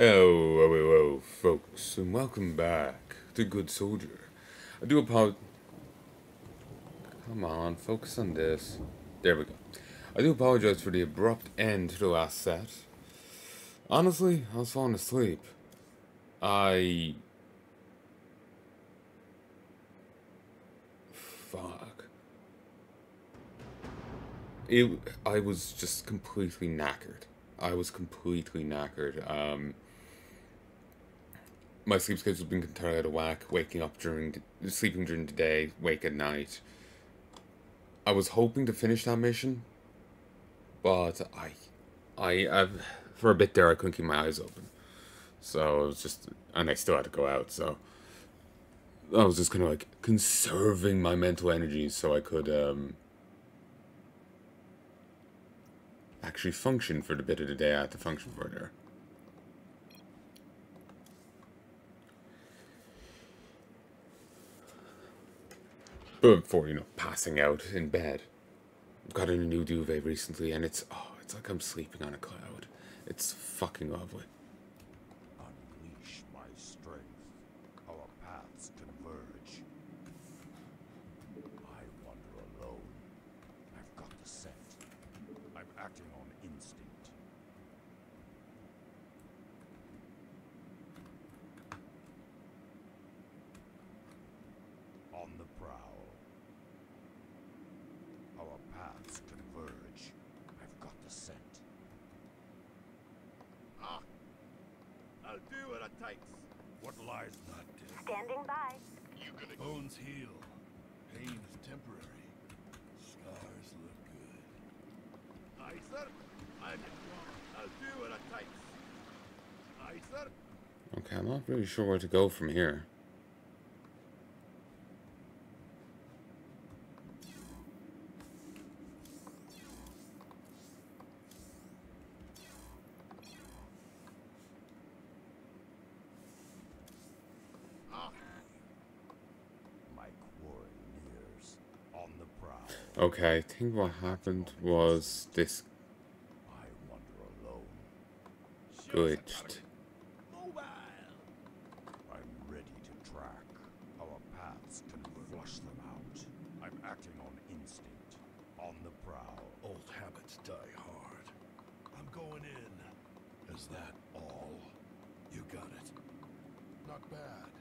Hello, hello, hello, folks, and welcome back to Good Soldier. I do apologize. Come on, focus on this. There we go. I do apologize for the abrupt end to the last set. Honestly, I was falling asleep. I. Fuck. It. I was just completely knackered. I was completely knackered. Um, my sleep schedule's been entirely out of whack. Waking up during, sleeping during the day, wake at night. I was hoping to finish that mission, but I, I, I've, for a bit there, I couldn't keep my eyes open. So it was just, and I still had to go out. So I was just kind of like conserving my mental energy so I could um, actually function for the bit of the day I had to function for there. But before, you know, passing out in bed. Got a new duvet recently and it's, oh, it's like I'm sleeping on a cloud. It's fucking lovely. Unleash my strength. Our paths converge. I wander alone. I've got the scent. I'm acting on instinct. On the prowl. Our paths converge. I've got the scent. Ah! I'll do what it takes. What lies not dead? Standing by. You gonna bones heal. Pain is temporary. Scars look good. Aye, sir. I'm I'll do what it takes. Aye, sir. Okay, I'm not really sure where to go from here. Ah. My quarry nears. On the prowl. Okay, I think what happened was this glitched. Mobile. I'm ready to track. Our paths can flush them out. I'm acting on instinct. On the prowl. Old habits die hard. I'm going in. Is that all? You got it. Not bad.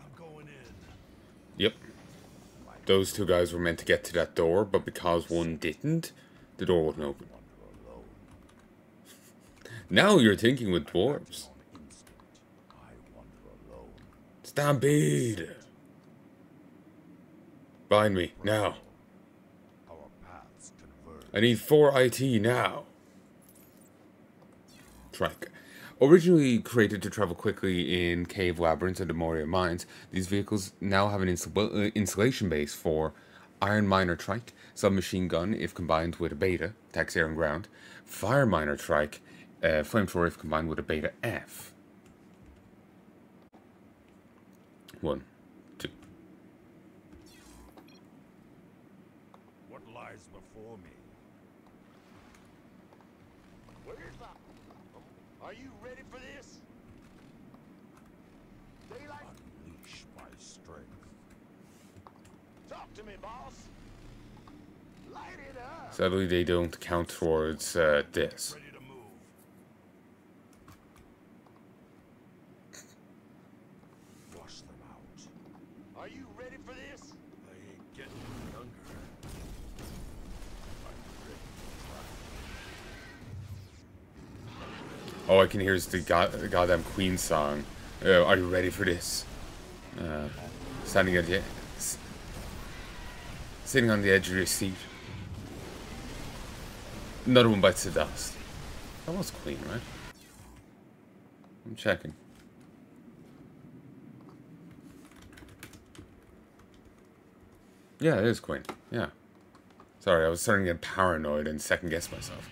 I'm going in. Yep. Those two guys were meant to get to that door, but because one didn't, the door wouldn't open. Now you're thinking with dwarves. Stampede! Bind me, now. I need 4 IT now. Track. Originally created to travel quickly in Cave labyrinths and the Moria Mines, these vehicles now have an uh, installation base for Iron Miner Trike, submachine gun if combined with a beta, attacks air and ground, Fire Miner Trike, uh, flamethrower if combined with a beta F. One, two. What lies before me? Where's the... Are you ready for this? Daylight, Unleash my strength. talk to me, boss. Light it up. Sadly, they don't count towards uh, this. Ready to move. Flush them out. Are you ready for this? I ain't getting younger. I'm ready to All I can hear is the, god- the goddamn Queen song. Uh, are you ready for this? Uh, standing at the, s- sitting on the edge of your seat. Another one bites the dust. That was Queen, right? I'm checking. Yeah, it is Queen. Yeah. Sorry, I was starting to get paranoid and second guess myself.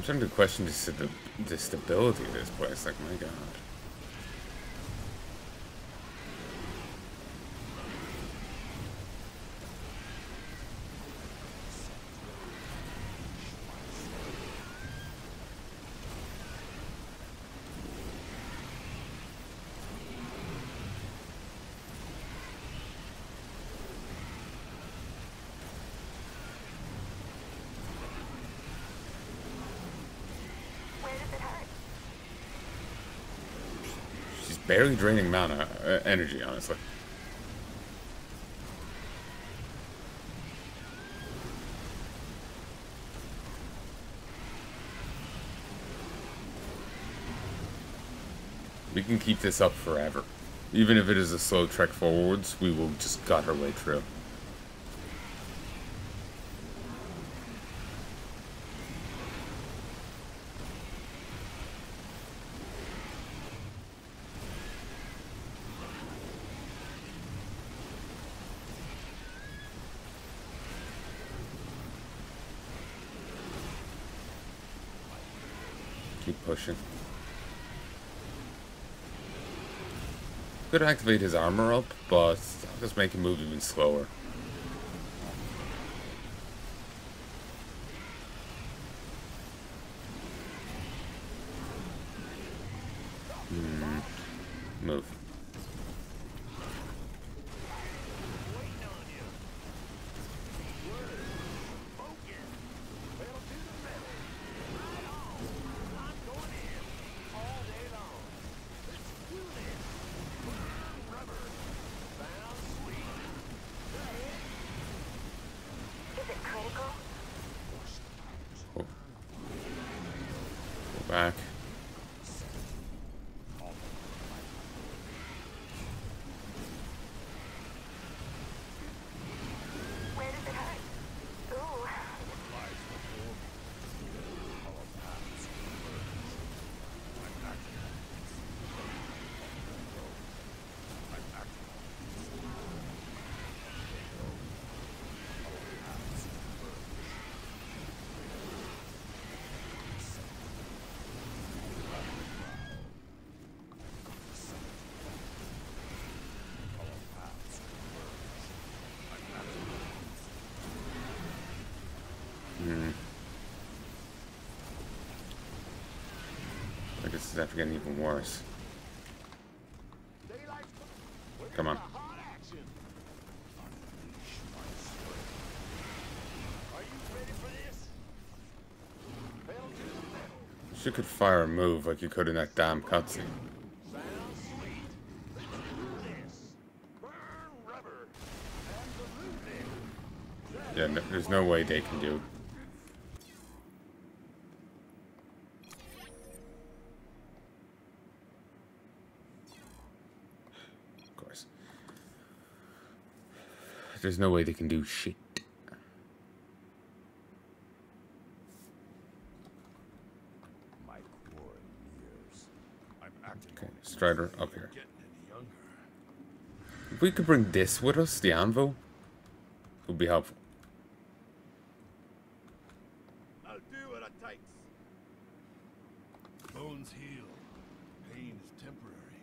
I'm starting to question just the, the stability of this place. Like, my god. Barely draining mana uh, energy, honestly. We can keep this up forever. Even if it is a slow trek forwards, we will just gut our way through. Keep pushing. Could activate his armor up, but I'll just make him move even slower. I is getting even worse. Come on. This? Wish you could fire a move like you could in that damn cutscene. This. Yeah, no, there's no way they can do. Of course. There's no way they can do shit. Okay, Strider up here. If we could bring this with us, the anvil, would be helpful. I'll do what it takes. Bones heal. Pain is temporary.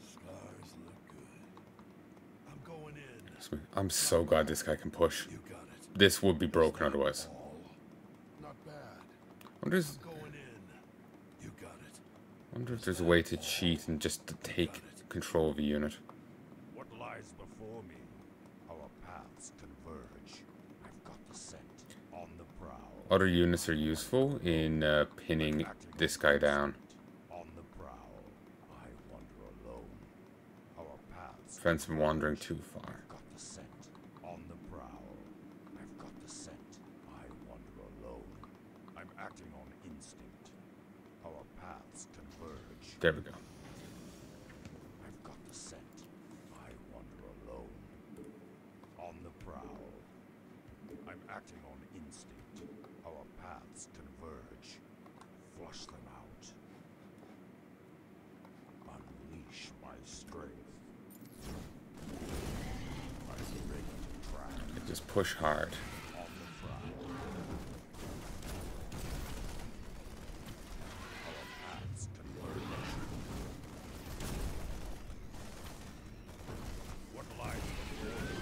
Scars look good. I'm going in. I'm so glad this guy can push. You got it. This would be broken otherwise. Not bad. wonder, if- Going in. You got it. wonder if there's a way to cheat and just to take control of a unit. What lies before me? Our paths converge. I've got the scent on the prowl. Other units are useful in uh, pinning this guy down. On the prowl. I wander alone. Our paths Prevents him wandering too far. I've got the scent on the prowl. I've got the scent. I wander alone. I'm acting on instinct. Our paths converge. There we go. I've got the scent. I wander alone. On the prowl. I'm acting on instinct. Our paths converge. Flush them out. Unleash my strength. I'm ready to track Just push hard. on the prowl. Our paths converge. What lies before me?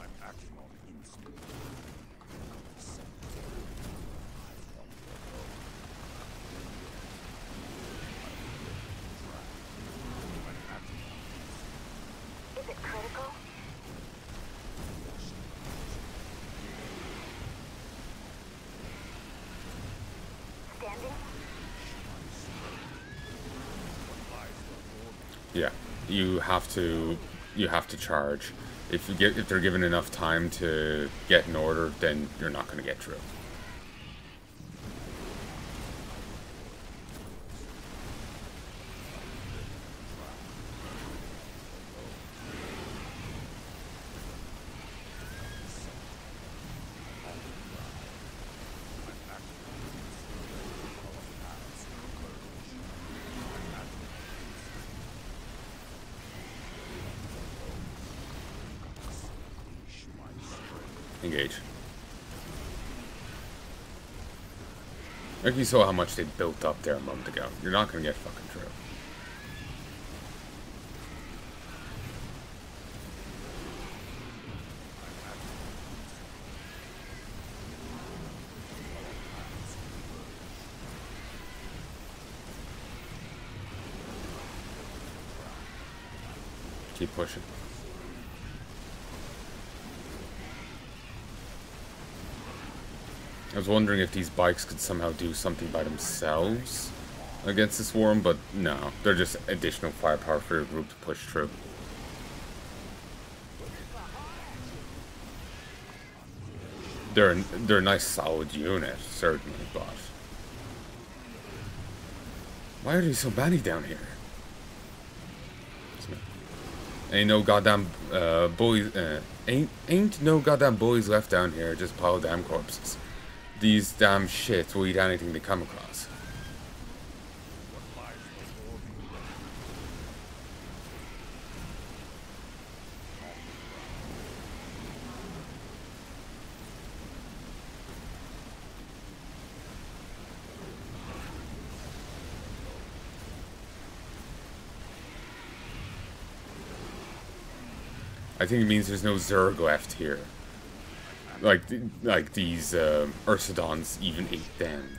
I'm acting on instinct. Scent. I want to know. I'm acting on is it critical? Yeah, you have to you have to charge. If you get if they're given enough time to get an order, then you're not going to get through. You saw how much they built up there a moment ago. You're not going to get fucking through. Keep pushing. I was wondering if these bikes could somehow do something by themselves against the swarm, but no. They're just additional firepower for your group to push through. They're, they're a nice solid unit, certainly, but... Why are there so many down here? Ain't no goddamn uh, boys. Uh, ain't ain't no goddamn boys left down here. Just pile of damn corpses. These damn shits will eat anything they come across. I think it means there's no Zerg left here. Like, like these uh, Ursidons even ate them.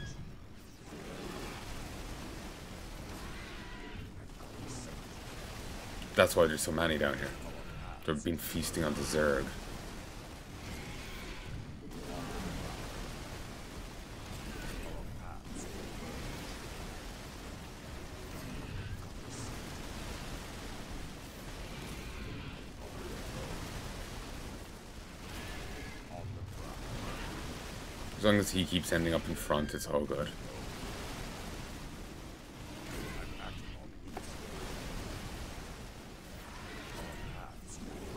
That's why there's so many down here. They've been feasting on the Zerg. Long as he keeps ending up in front, it's all good.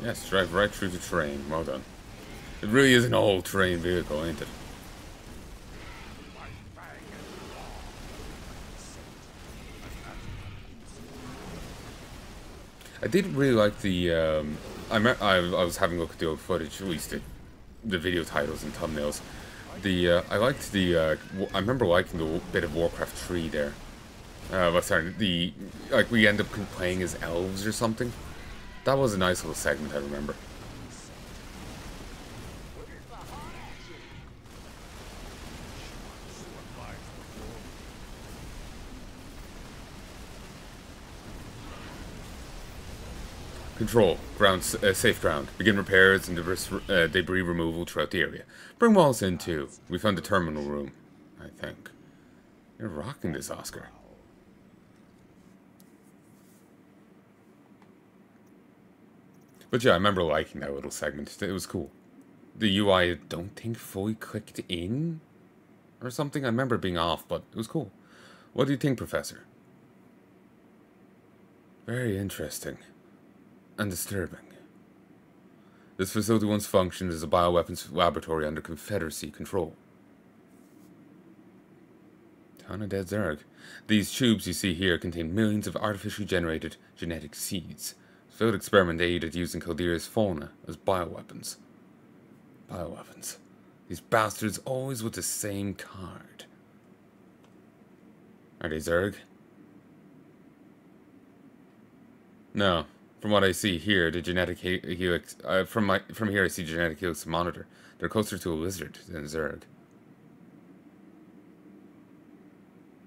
Yes, drive right through the train. Well done. It really is an all-terrain vehicle, ain't it? I did really like the. Um, I, I, I was having a look at the old footage, at least the, the video titles and thumbnails. The uh, I liked the uh, I remember liking the bit of Warcraft 3 there. Uh, sorry, the like we end up playing as elves or something. That was a nice little segment I remember. Control. Ground uh, safe ground. Begin repairs and debris, uh, debris removal throughout the area. Bring Wallace in too. We found the terminal room, I think. You're rocking this, Oscar. But yeah, I remember liking that little segment. It was cool. The UI, I don't think fully clicked in or something. I remember being off, but it was cool. What do you think, Professor? Very interesting and disturbing. This facility once functioned as a bioweapons laboratory under Confederacy control. Ton of dead Zerg. These tubes you see here contain millions of artificially generated genetic seeds. Failed experiment aimed at using Caldera's fauna as bioweapons. Bioweapons. These bastards always with the same card. Are they Zerg? No, from what I see here, the genetic helix. Uh, from my from here, I see genetic helix monitor. They're closer to a lizard than a Zerg.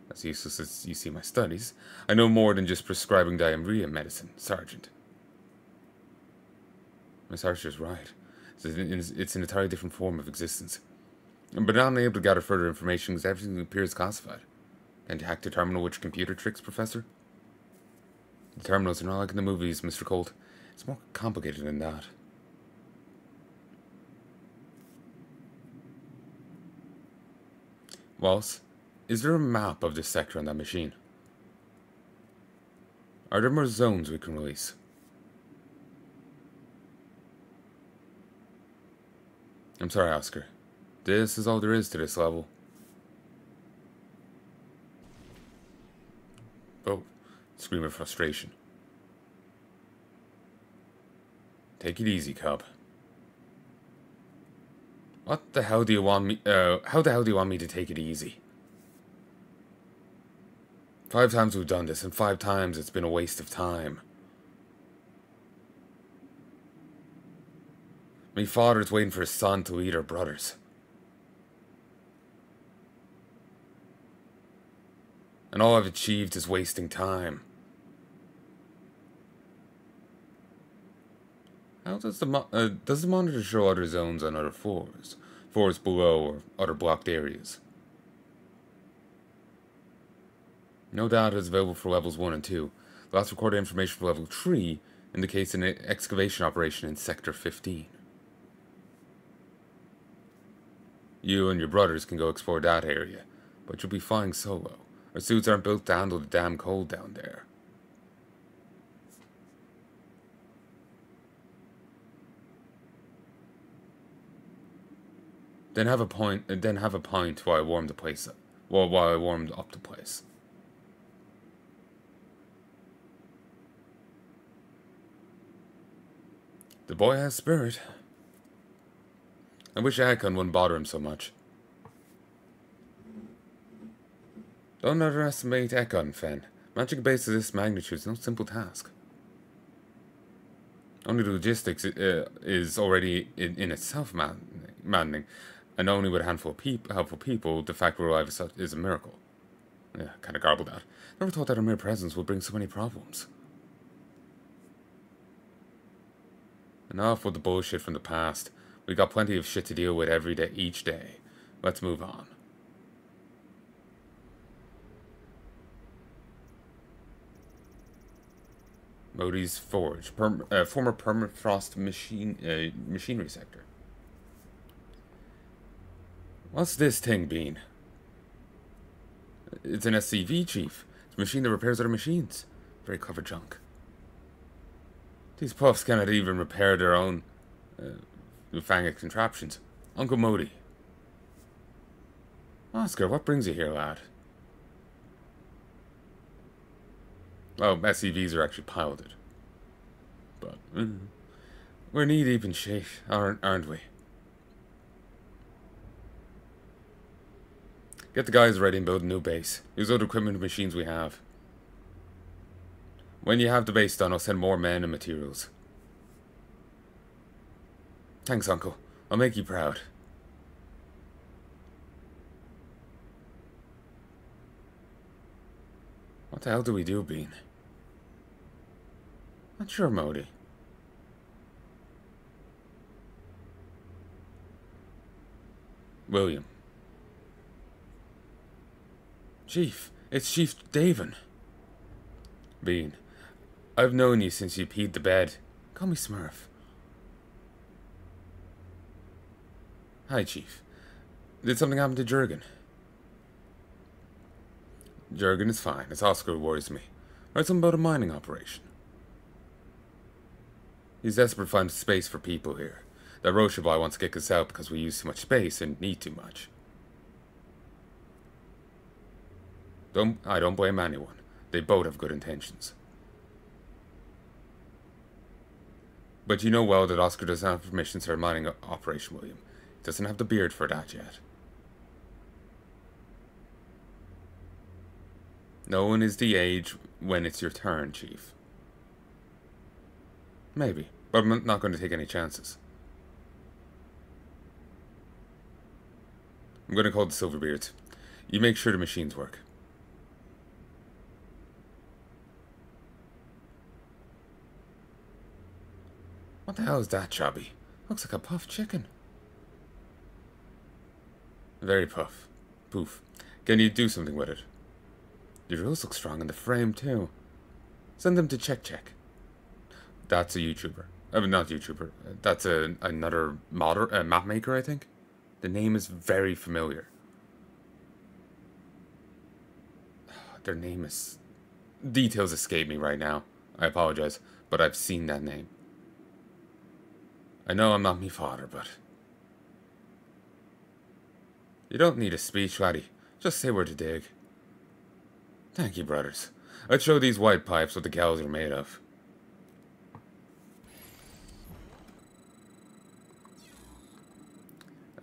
As useless as you see my studies, I know more than just prescribing diarrhea medicine, Sergeant. Miss Archer's right. It's an entirely different form of existence. But not unable to gather further information because everything appears classified. And hack the terminal which computer tricks, Professor? The terminals are not like in the movies, Mr. Colt. It's more complicated than that. Wallace, is there a map of this sector on that machine? Are there more zones we can release? I'm sorry, Oscar. This is all there is to this level. Oh, scream of frustration. Take it easy, cub. What the hell do you want me, uh, how the hell do you want me to take it easy? Five times we've done this, and five times it's been a waste of time. My father's waiting for his son to eat our brothers. And all I've achieved is wasting time. How does the uh, does the monitor show other zones on other floors, floors below, or other blocked areas? No data is available for levels 1 and 2. The last recorded information for level 3 indicates an excavation operation in Sector 15. You and your brothers can go explore that area, but you'll be flying solo. Our suits aren't built to handle the damn cold down there. Then have a point. Then have a pint while I warm the place up. While I warmed up the place. The boy has spirit. I wish Akon wouldn't bother him so much. Don't underestimate Ekon, Fen. A base of this magnitude is no simple task. Only the logistics uh, is already in, in itself maddening, and only with a handful of peop helpful people, the fact we're alive is, a miracle. Yeah, kind of garbled out. Never thought that a mere presence would bring so many problems. Enough with the bullshit from the past. We got plenty of shit to deal with every day, each day. Let's move on. Modi's Forge, perm, uh, former permafrost machine uh, machinery sector. What's this thing, Bean? It's an SCV, Chief. It's a machine that repairs other machines. Very clever junk. These puffs cannot even repair their own uh, contraptions. Uncle Modi. Oscar, what brings you here, lad? Oh, SCVs are actually piloted. But, mm, we're knee deep in shit, aren't, aren't we? Get the guys ready and build a new base. Use other equipment and machines we have. When you have the base done, I'll send more men and materials. Thanks, Uncle. I'll make you proud. What the hell do we do, Bean? Not sure, Modi. William. Chief, it's Chief Davin. Bean. I've known you since you peed the bed. Call me Smurf. Hi, Chief. Did something happen to Jurgen? Jurgen is fine. It's Oscar who worries me. Heard something about a mining operation. He's desperate to find space for people here. That Roshabai wants to kick us out because we use too much space and need too much. Don't I don't blame anyone. They both have good intentions. But you know well that Oscar doesn't have permission to start mining Operation William. He doesn't have the beard for that yet. No one is the age when it's your turn, Chief. Maybe, but I'm not going to take any chances. I'm going to call the Silverbeards. You make sure the machines work. What the hell is that, Chubby? Looks like a puff chicken. Very puff. Poof. Can you do something with it? The drills look strong in the frame, too. Send them to Check Check. That's a YouTuber. I mean, not YouTuber. That's a, another modder, uh, map maker, I think. The name is very familiar. Their name is... Details escape me right now. I apologize, but I've seen that name. I know I'm not me father, but... You don't need a speech, laddie. Just say where to dig. Thank you, brothers. I'd show these white pipes what the cows are made of.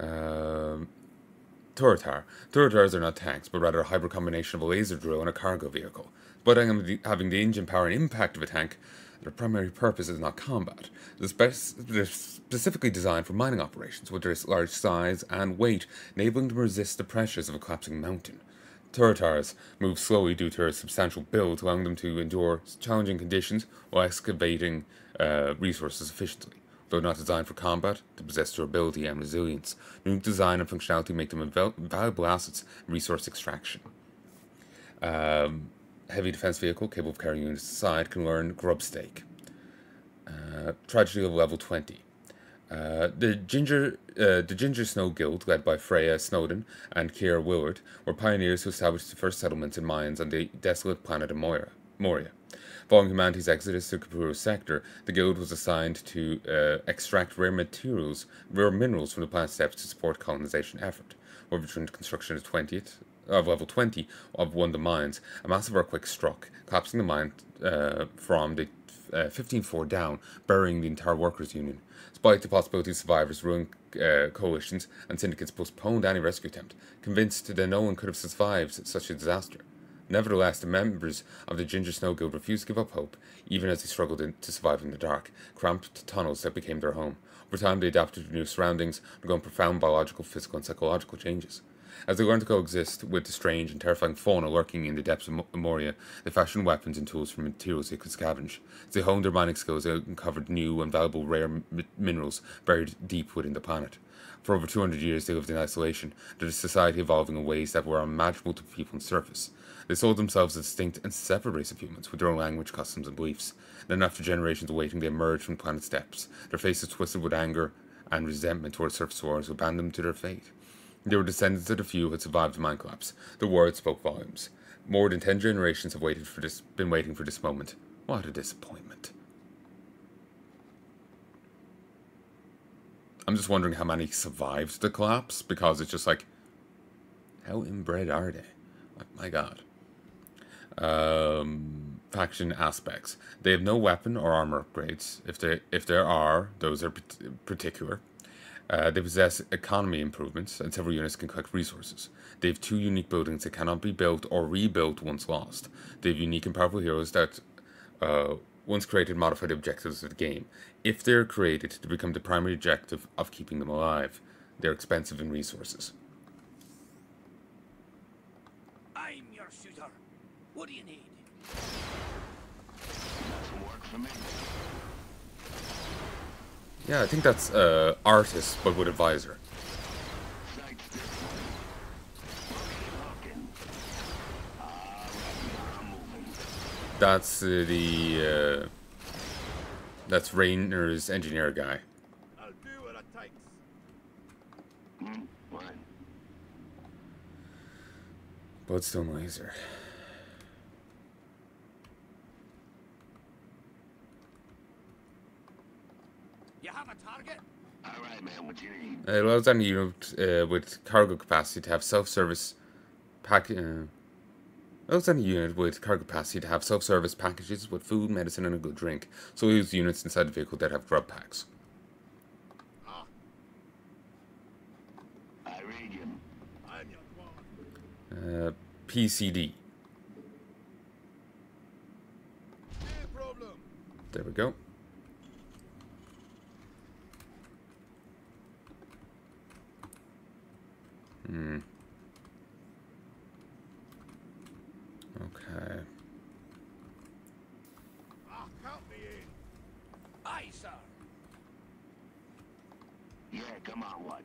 Um, Turretar. Turretars are not tanks, but rather a hybrid combination of a laser drill and a cargo vehicle. But having the engine power and impact of a tank, their primary purpose is not combat. They're, spe they're specifically designed for mining operations, with their large size and weight, enabling them to resist the pressures of a collapsing mountain. Turretars move slowly due to their substantial build, allowing them to endure challenging conditions while excavating uh, resources efficiently. Though not designed for combat, they possess durability and resilience. Unique design and functionality make them valuable assets in resource extraction. Um, heavy defense vehicle capable of carrying units aside can learn Grubstake. Uh, tragedy of level 20. Uh, the Ginger uh, the Ginger Snow Guild, led by Freya Snowden and Kier Willard, were pioneers who established the first settlements and mines on the desolate planet of Moria. Moria. Following humanity's exodus to Koprulu sector, the guild was assigned to uh, extract rare materials, rare minerals from the planet's depths to support colonization effort. The construction of 20th of level 20 of one of the mines, a massive earthquake struck, collapsing the mine uh, from the uh, 15 floor down, burying the entire workers' union. Despite the possibility of survivors, ruling uh, coalitions and syndicates postponed any rescue attempt, convinced that no one could have survived such a disaster. Nevertheless, the members of the Ginger Snow Guild refused to give up hope, even as they struggled in, to survive in the dark, cramped tunnels that became their home. Over time, they adapted to new surroundings, undergoing profound biological, physical, and psychological changes. As they learned to coexist with the strange and terrifying fauna lurking in the depths of Moria, they fashioned weapons and tools from materials they could scavenge. As they honed their mining skills, they uncovered new and valuable rare minerals buried deep within the planet. For over 200 years, they lived in isolation, their society evolving in ways that were unimaginable to people on the surface. They sold themselves as a distinct and separate race of humans, with their own language, customs, and beliefs. Then, after generations of waiting, they emerged from planet's depths, their faces twisted with anger and resentment towards surface dwellers who abandoned them to their fate. They were descendants of the few who had survived the mine collapse. The words spoke volumes. More than ten generations have waited for this, been waiting for this moment. What a disappointment. I'm just wondering how many survived the collapse, because it's just like, how inbred are they? Like, my god. Um, faction aspects. They have no weapon or armor upgrades. If there, if there are, those are particular. Uh, they possess economy improvements, and several units can collect resources. They have two unique buildings that cannot be built or rebuilt once lost. They have unique and powerful heroes that, uh, once created, modify the objectives of the game. If they're created to become the primary objective of keeping them alive, they're expensive in resources. I'm your shooter. What do you need? Work for me. Yeah, I think that's uh, artist, but with advisor. That's uh, the uh, that's Raynor's engineer guy. I'll do what it takes. Hmm, fine. Bloodstone laser. You have a target? All right, man. What you need? Uh, it allows any unit uh, with cargo capacity to have self-service pack. Uh, allows any unit with cargo capacity to have self-service packages with food, medicine, and a good drink. So we use units inside the vehicle that have grub packs. Uh, PCD. There we go. Hmm. Okay. Ah, count me in. Aye, sir. Yeah, come on, what?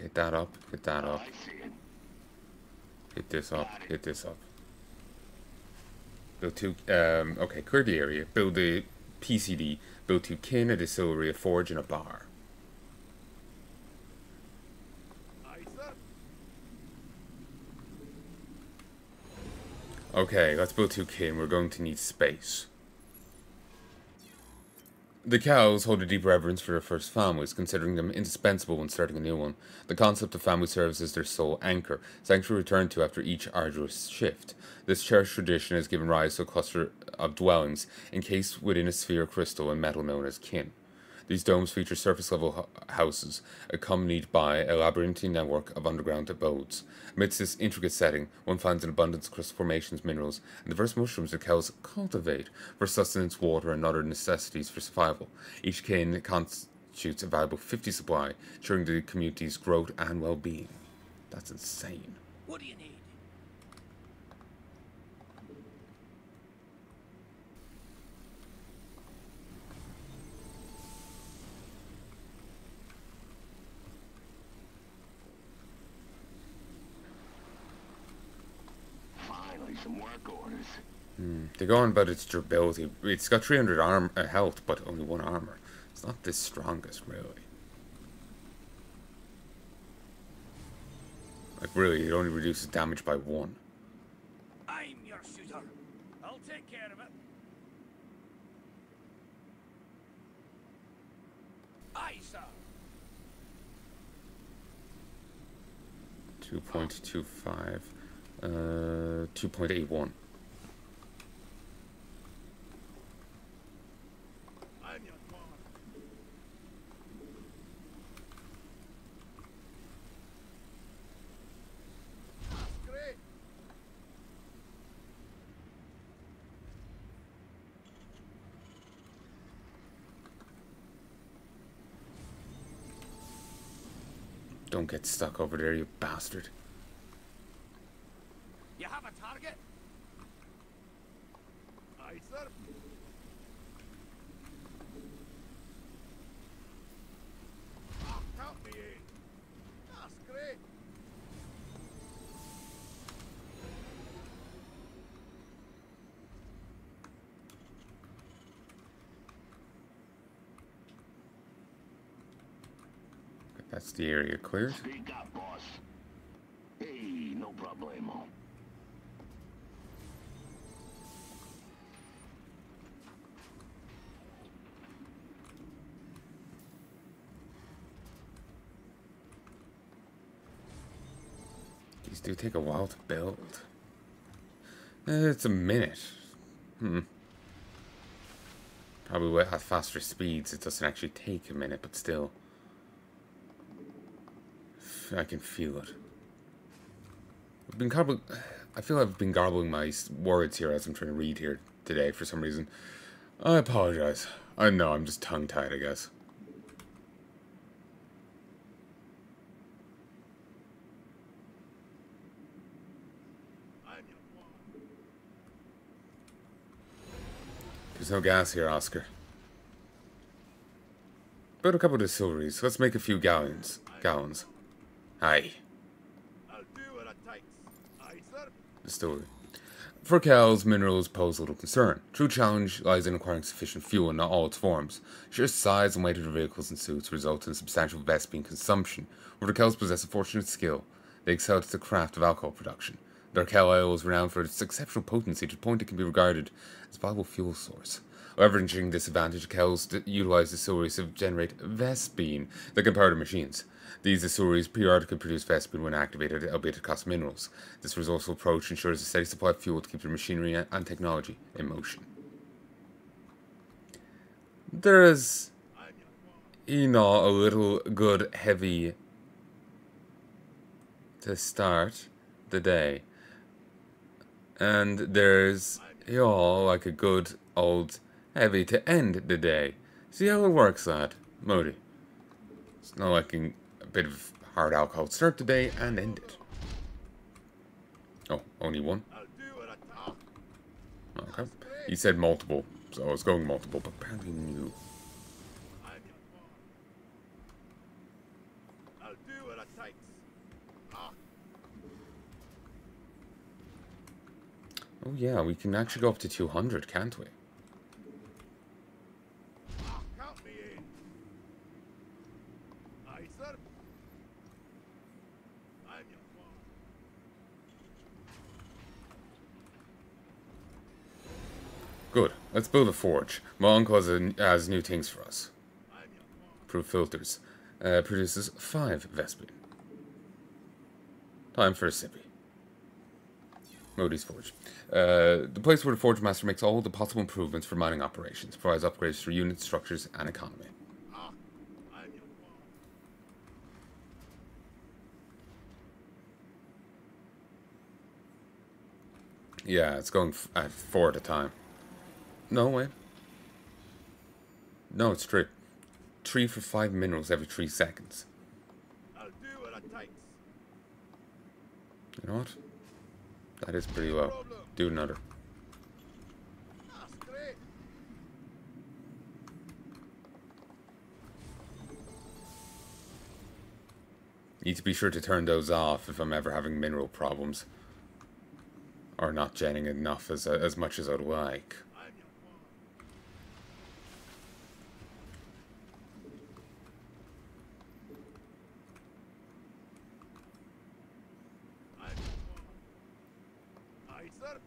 Hit that up. Hit that Oh, up. I see it. Hit this up. Hit this up. Build two. Um, okay, clear the area. Build the PCD. Build two kin, a distillery, a forge, and a bar. Aye, sir. Okay, let's build two kin. We're going to need space. The cows hold a deep reverence for their first families, considering them indispensable when starting a new one. The concept of family serves as their sole anchor, sanctuary returned to after each arduous shift. This cherished tradition has given rise to a cluster of dwellings encased within a sphere of crystal and metal known as kin. These domes feature surface level houses, accompanied by a labyrinthine network of underground abodes. Amidst this intricate setting, one finds an abundance of crystal formations, minerals, and diverse mushrooms that cows cultivate for sustenance, water, and other necessities for survival. Each kin constitutes a valuable 50 supply, ensuring the community's growth and well being. That's insane. What do you need? Finally, some work orders. They go on about its durability. It's got 300 arm uh, health, but only one armor. It's not the strongest, really. Like, really, it only reduces damage by one. I'm your shooter. I'll take care of it. Aye, sir. 2.25. Uh, 2.81. I'm your man. That's great. Don't get stuck over there, you bastard. You have a target? Aye, sir. Ah, count me in. That's great. That's the area cleared. Up, boss. Hey, no problemo. These do take a while to build. Eh, It's a minute. Hmm. Probably at faster speeds, it doesn't actually take a minute, but still. I can feel it. I've been garble- I feel I've been garbling my words here as I'm trying to read here today for some reason. I apologize. I know, I'm just tongue tied, I guess. There's no gas here, Oscar. Build a couple of distilleries. Let's make a few gallons. Gallons. Aye. I'll do what it takes. Aye, sir. Distillery. For cows, minerals pose little concern. True challenge lies in acquiring sufficient fuel in not all its forms. Sheer size and weight of their vehicles and suits result in substantial Vespene consumption, where the cows possess a fortunate skill. They excel at the craft of alcohol production. Their cow oil is renowned for its exceptional potency to the point it can be regarded as a viable fuel source. Leveraging this advantage, cows d- utilize distilleries to generate Vespene that can power their machines. These distilleries periodically produce Vespene when activated, albeit at cost minerals. This resourceful approach ensures a steady supply of fuel to keep their machinery and technology in motion. There is, you know, a little good heavy to start the day. And there's, you know, like a good old heavy to end the day. See how it works, lad? Modi. It's not like bit of hard alcohol to start the day and end it. Oh, only one? Okay. He said multiple, so I was going multiple, but apparently new. Oh yeah, we can actually go up to 200, can't we? Count me in. Aye, sir. I'm your father. Good. Let's build a forge. My uncle has, a, has new things for us. Proof filters. Uh, produces five Vespene. Time for a sippy. Moody's Forge. Uh, the place where the Forge Master makes all the possible improvements for mining operations, provides upgrades for unit structures and economy. Yeah, it's going at four at a time. No way. No, it's three. Three for five minerals every three seconds. I'll do what it takes. You know what? That is pretty low. Do another. Need to be sure to turn those off if I'm ever having mineral problems. Or not genning enough as, uh, as much as I'd like. I'm your father. I'm your father. Aye, sir.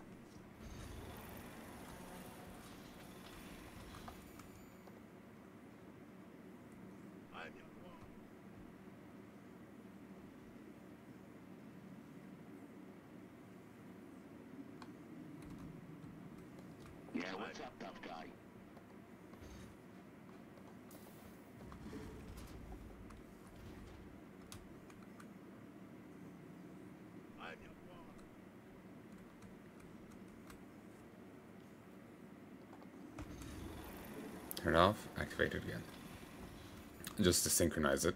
I'm your father. Yeah, what's up, tough guy? Turn off, activate it again. Just to synchronize it.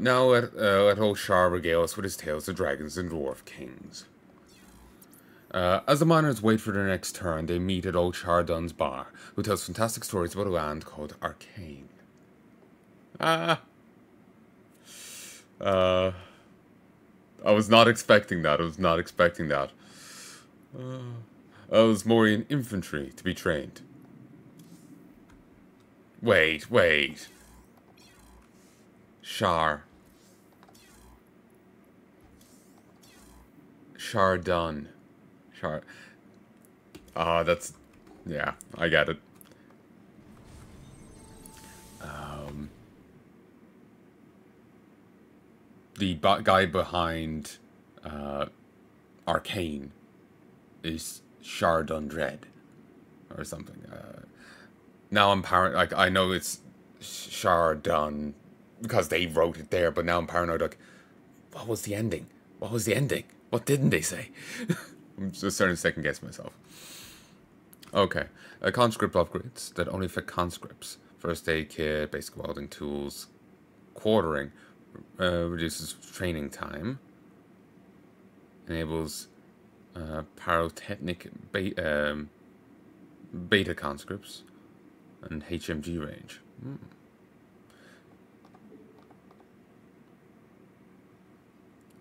Now let, uh, let old Shar regale us with his tales of dragons and dwarf kings. Uh, as the miners wait for their next turn, they meet at old Shar Dunn's bar, who tells fantastic stories about a land called Arcane. Ah. Uh, I was not expecting that. I was not expecting that. Uh, I was more in infantry to be trained. Wait, wait. Shar. Shar done. Shar. Ah, that's. Yeah, I got it. Um. The guy behind uh, Arcane is Shar Dundred or something. Uh, now I'm paranoid. Like I know it's Shar Dun because they wrote it there, but now I'm paranoid. Like, what was the ending? What was the ending? What didn't they say? I'm just starting to second guess myself. Okay, uh, conscript upgrades that only fit conscripts. First aid kit, basic welding tools, quartering uh, reduces training time, enables uh, pyrotechnic be- um, beta conscripts, and HMG range. Hmm.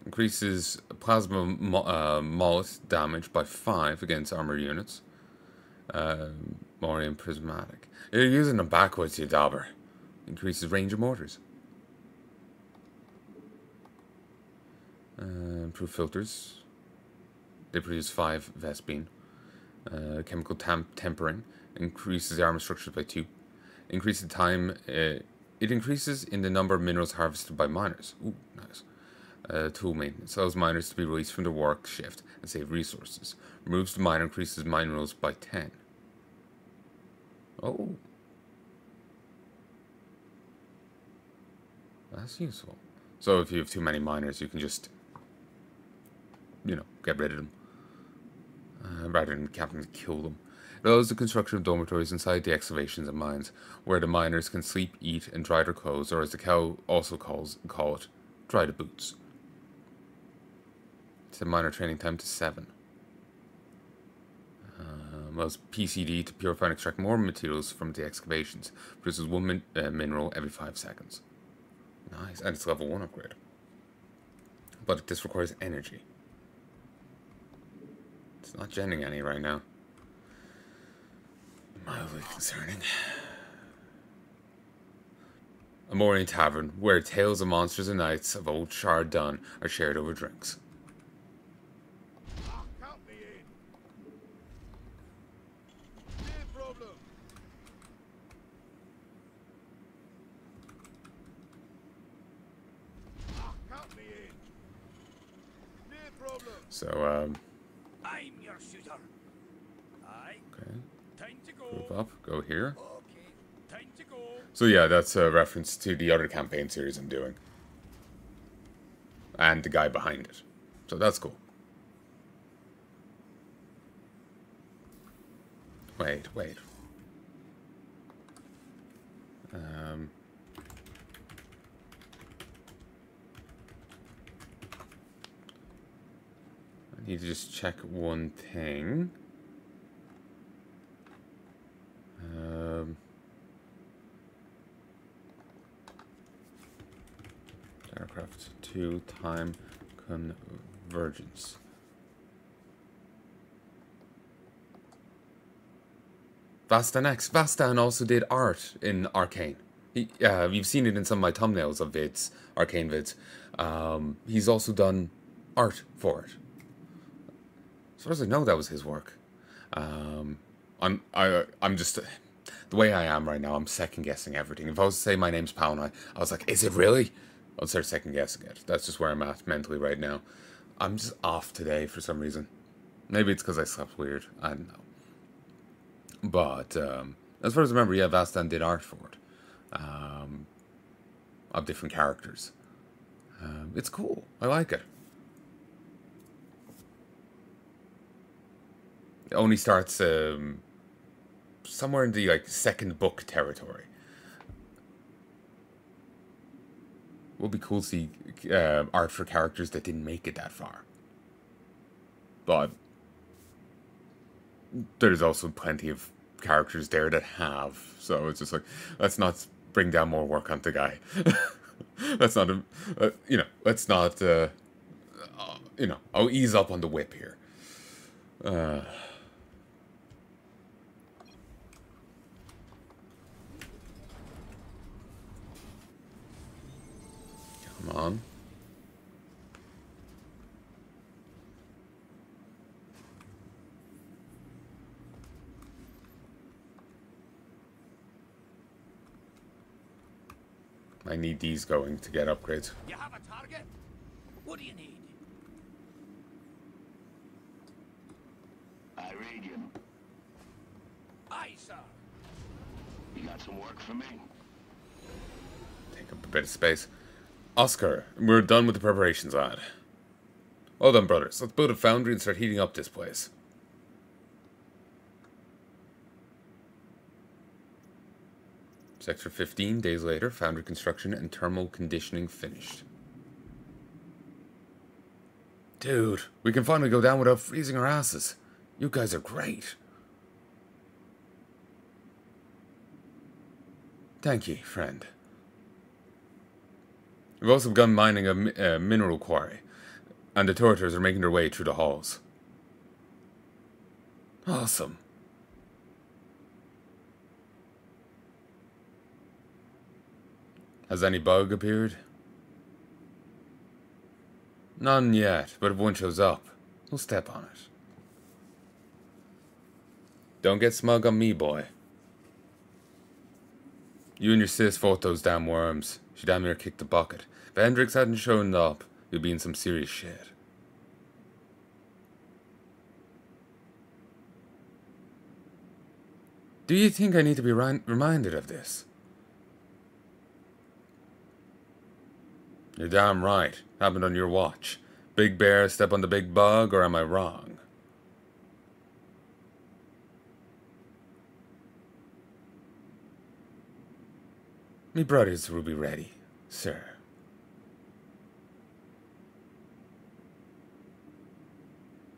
Increases plasma mo- uh, damage by 5 against armor units. Uh, Morian Prismatic. You're using them backwards, you dauber. Increases range of mortars. Uh, improve filters. They produce 5 Vespene. Uh, chemical tempering. Increases the armor structure by 2. Increases the time. Uh, it increases in the number of minerals harvested by miners. Ooh, nice uh, tool maintenance allows miners to be released from the work shift and save resources. Removes the miner, increases mine rolls by 10. Oh. That's useful. So if you have too many miners, you can just, you know, get rid of them. Uh, rather than having to kill them. It allows the construction of dormitories inside the excavations and mines, where the miners can sleep, eat, and dry their clothes, or as the cow also calls call it, dry the boots. Set miner training time to 7. Um, allows PCD to purify and extract more materials from the excavations. Produces one min uh, mineral every 5 seconds. Nice, and it's level 1 upgrade. But this requires energy. It's not genning any right now. Mildly concerning. A morning tavern where tales of monsters and knights of old Shard Dun are shared over drinks. Ah, count me in. No problem. Ah, count me in. No problem. So, um, I'm your shooter. Aye. okay, Time to move go. up, go here. Okay. Time to go. So yeah, that's a reference to the other campaign series I'm doing. And the guy behind it. So that's cool. Wait, wait. Um... I need to just check one thing. Um... StarCraft 2 time convergence. Vastan X. Vastan also did art in Arcane. He, uh, you've seen it in some of my thumbnails of vids, Arcane vids. Um, he's also done art for it. As far as I know, that was his work. Um, I'm I I'm just the way I am right now. I'm second guessing everything. If I was to say my name's Palanai, I was like, is it really? I'll start second guessing it. That's just where I'm at mentally right now. I'm just off today for some reason. Maybe it's because I slept weird. I don't know. But um, as far as I remember, yeah, Vastan did art for it um, of different characters. Um, it's cool. I like it. Only starts um, somewhere in the like second book territory. Would be cool to see uh, art for characters that didn't make it that far. But there's also plenty of characters there that have. So it's just like, let's not bring down more work on the guy. let's not, uh, you know, let's not, uh, uh, you know, I'll ease up on the whip here. Uh, come on. I need these going to get upgrades. You have a target? What do you need? Iridium, Aye, sir. you got some work for me? Take up a bit of space. Oscar, we're done with the preparations on. Well done, brothers. Let's build a foundry and start heating up this place. Sector 15, days later, foundry construction and thermal conditioning finished. Dude, we can finally go down without freezing our asses. You guys are great. Thank you, friend. We've also begun mining a mi- uh, mineral quarry, and the tortures are making their way through the halls. Awesome. Has any bug appeared? None yet, but if one shows up, we'll step on it. Don't get smug on me, boy. You and your sis fought those damn worms. She damn near kicked the bucket. If Hendrix hadn't shown up, you'd be in some serious shit. Do you think I need to be reminded of this? You're damn right. Happened on your watch. Big bear, step on the big bug, or am I wrong? Me brothers will be ready, sir.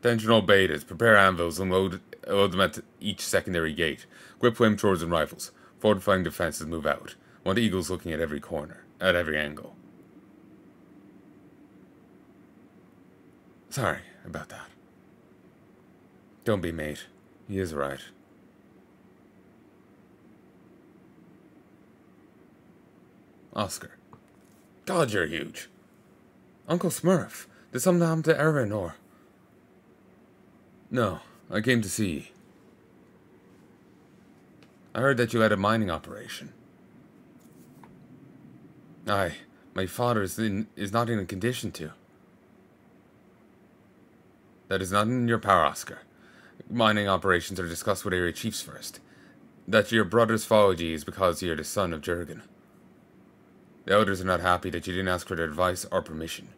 Attention all betas, prepare anvils and load, load them at each secondary gate. Equip flamethrowers and rifles. Fortifying defenses move out. Want eagles looking at every corner, at every angle. Sorry about that. Don't be mate. He is right. Oscar. God, you're huge. Uncle Smurf, did something happen to Erwin or? No, I came to see. you. I heard that you had a mining operation. Aye, my father is, in, is not in a condition to. That is not in your power, Oscar. Mining operations are discussed with area chiefs first. That your brother's followed you is because you're the son of Jurgen. The elders are not happy that you didn't ask for their advice or permission.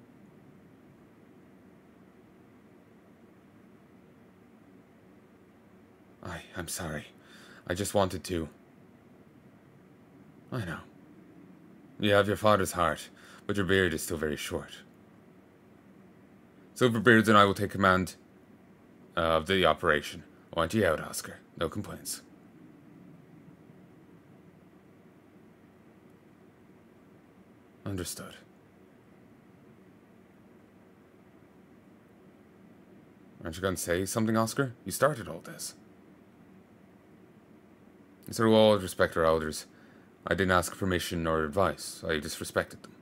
I, I'm sorry. I just wanted to. I know. You have your father's heart, but your beard is still very short. Silverbeards and I will take command of the operation. Want you out, Oscar. No complaints. Understood. Aren't you going to say something, Oscar? You started all this. So we all respect our elders. I didn't ask permission or advice. I disrespected them.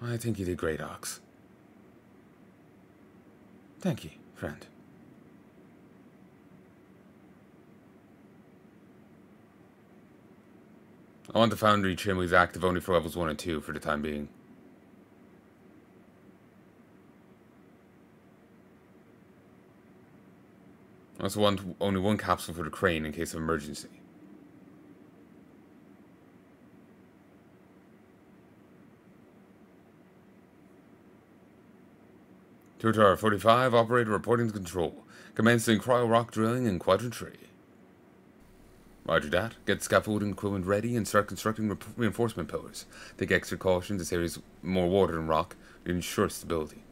I think you did great, Ox. Thank you, friend. I want the Foundry Chimneys active only for levels 1 and 2 for the time being. I also want only one capsule for the crane in case of emergency. Tutor 45, operator reporting to control. Commencing cryo rock drilling in quadrant 3. Roger that. Get scaffolding equipment ready and start constructing re reinforcement pillars. Take extra caution. This area is more water than rock. to ensure stability.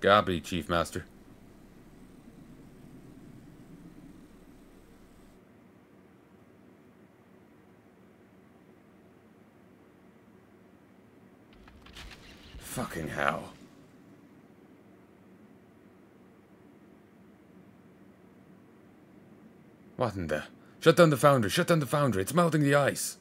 Copy, Chief Master. Fucking hell. What in the... Shut down the foundry, shut down the foundry, it's melting the ice.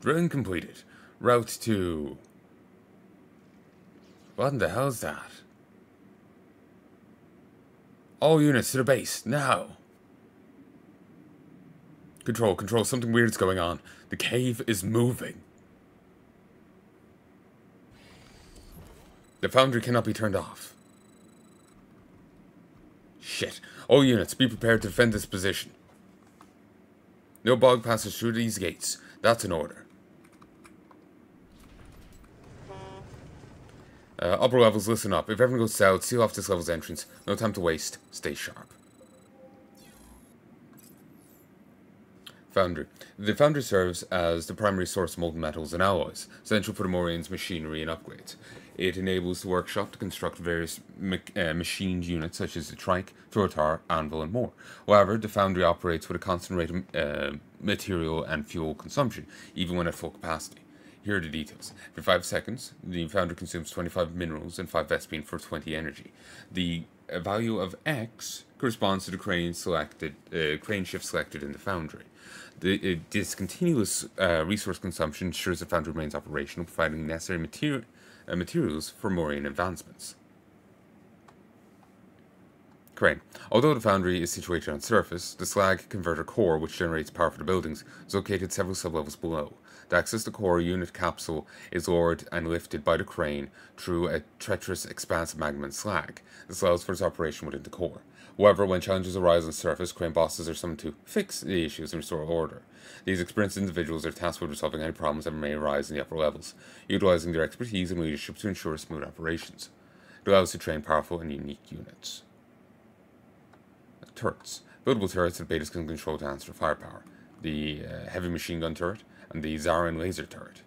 Drilling completed. Route to... What in the hell's that? All units to the base, now! Control, control, something weird's going on. The cave is moving. The foundry cannot be turned off. Shit. All units, be prepared to defend this position. No bog passes through these gates. That's an order. Uh, upper levels, listen up. If everyone goes south, seal off this level's entrance. No time to waste. Stay sharp. Foundry. The foundry serves as the primary source of molten metals and alloys, essential for the Morian's machinery and upgrades. It enables the workshop to construct various ma uh, machined units such as the trike, throwatar, anvil, and more. However, the foundry operates with a constant rate of uh, material and fuel consumption, even when at full capacity. Here are the details. For 5 seconds, the foundry consumes 25 minerals and 5 Vespene for 20 energy. The value of X corresponds to the crane selected, uh, crane shift selected in the foundry. The, uh, this continuous uh, resource consumption ensures the foundry remains operational, providing necessary materi uh, materials for Morian advancements. Crane. Although the foundry is situated on surface, the slag converter core, which generates power for the buildings, is located several sublevels below. The access to core unit capsule is lowered and lifted by the crane through a treacherous expanse of magma and slag. This allows for its operation within the core. However, when challenges arise on surface, crane bosses are summoned to fix the issues and restore order. These experienced individuals are tasked with resolving any problems that may arise in the upper levels, utilizing their expertise and leadership to ensure smooth operations. It allows to train powerful and unique units. Turrets. Buildable turrets that betas can control to answer firepower. The uh, heavy machine gun turret and the Zarin laser turret.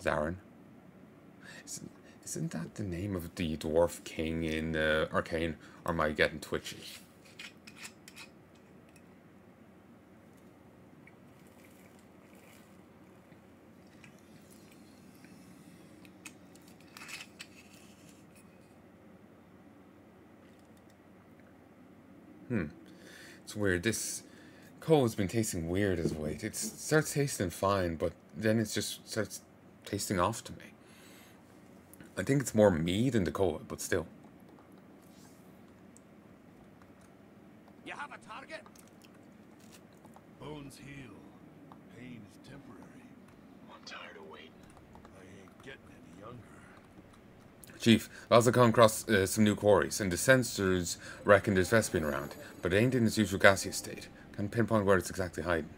Zarin? Isn't, that the name of the dwarf king in uh, Arcane? Or am I getting twitchy? Hmm. It's weird. This coal has been tasting weird as of late. It starts tasting fine, but then it just starts tasting off to me. I think it's more me than the cola, but still. You have a target? Bones heal. Pain is temporary. I'm tired of waiting. I ain't getting any younger. Chief, I also come across uh, some new quarries, and the sensors reckon there's Vespene around, but it ain't in its usual gaseous state. Can't pinpoint where it's exactly hiding.